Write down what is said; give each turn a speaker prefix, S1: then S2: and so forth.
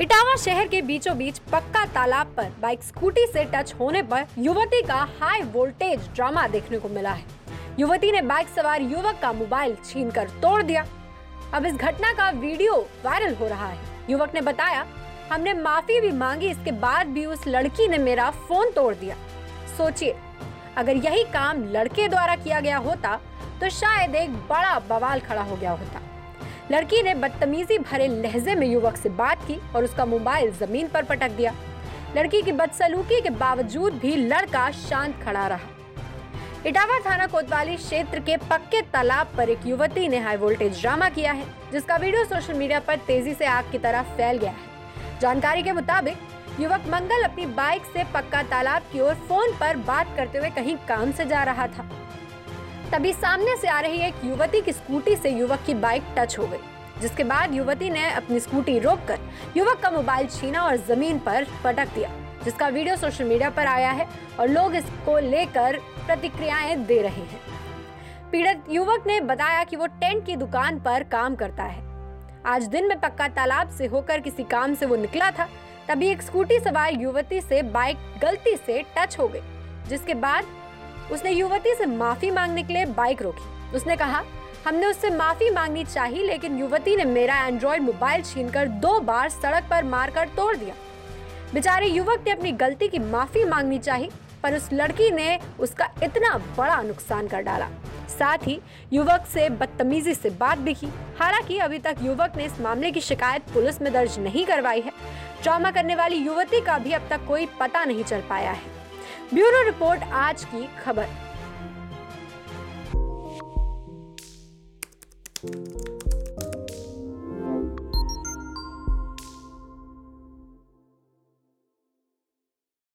S1: इटावा शहर के बीचों बीच पक्का तालाब पर बाइक स्कूटी से टच होने पर युवती का हाई वोल्टेज ड्रामा देखने को मिला है। युवती ने बाइक सवार युवक का मोबाइल छीनकर तोड़ दिया। अब इस घटना का वीडियो वायरल हो रहा है। युवक ने बताया, हमने माफ़ी भी मांगी, इसके बाद भी उस लड़की ने मेरा फ़ोन तोड़ दिया। सोचिए, अगर यही काम लड़के द्वारा किया गया होता तो शायद एक बड़ा बवाल खड़ा हो गया होता। लड़की ने बदतमीजी भरे लहजे में युवक से बात की और उसका मोबाइल ज़मीन पर पटक दिया। लड़की की बदसलूकी के बावजूद भी लड़का शांत खड़ा रहा। इटावा थाना कोतवाली क्षेत्र के पक्के तालाब पर एक युवती ने हाई वोल्टेज ड्रामा किया है, जिसका वीडियो सोशल मीडिया पर तेज़ी से आग की तरह फैल गया है। जानकारी के मुताबिक, युवक मंगल अपनी बाइक से पक्का तालाब की ओर फ़ोन पर बात करते हुए कहीं काम से जा रहा था। तभी सामने से आ रही एक युवती की स्कूटी से युवक की बाइक टच हो गई, जिसके बाद युवती ने अपनी स्कूटी रोककर युवक का मोबाइल छीना और ज़मीन पर पटक दिया, जिसका वीडियो सोशल मीडिया पर आया है और लोग इसको लेकर प्रतिक्रियाएँ दे रहे हैं। पीड़ित युवक ने बताया कि वो टेंट की दुकान पर काम करता है। आज दिन में पक्का तालाब से होकर किसी काम से वो निकला था, तभी एक स्कूटी सवार युवती से बाइक गलती से टच हो गई, जिसके बाद उसने युवती से माफ़ी मांगने के लिए बाइक रोकी। उसने कहा, हमने उससे माफ़ी मांगनी चाहिए, लेकिन युवती ने मेरा एंड्रॉयड मोबाइल छीनकर दो बार सड़क पर मारकर तोड़ दिया। बेचारे युवक ने अपनी गलती की माफ़ी मांगनी चाहिए, पर उस लड़की ने उसका इतना बड़ा नुकसान कर डाला। साथ ही युवक से बदतमीजी से बात भी की। हालाँकि अभी तक युवक ने इस मामले की शिकायत पुलिस में दर्ज नहीं करवाई है। ड्रामा करने वाली युवती का भी अब तक कोई पता नहीं चल पाया है। ब्यूरो रिपोर्ट आज की खबर।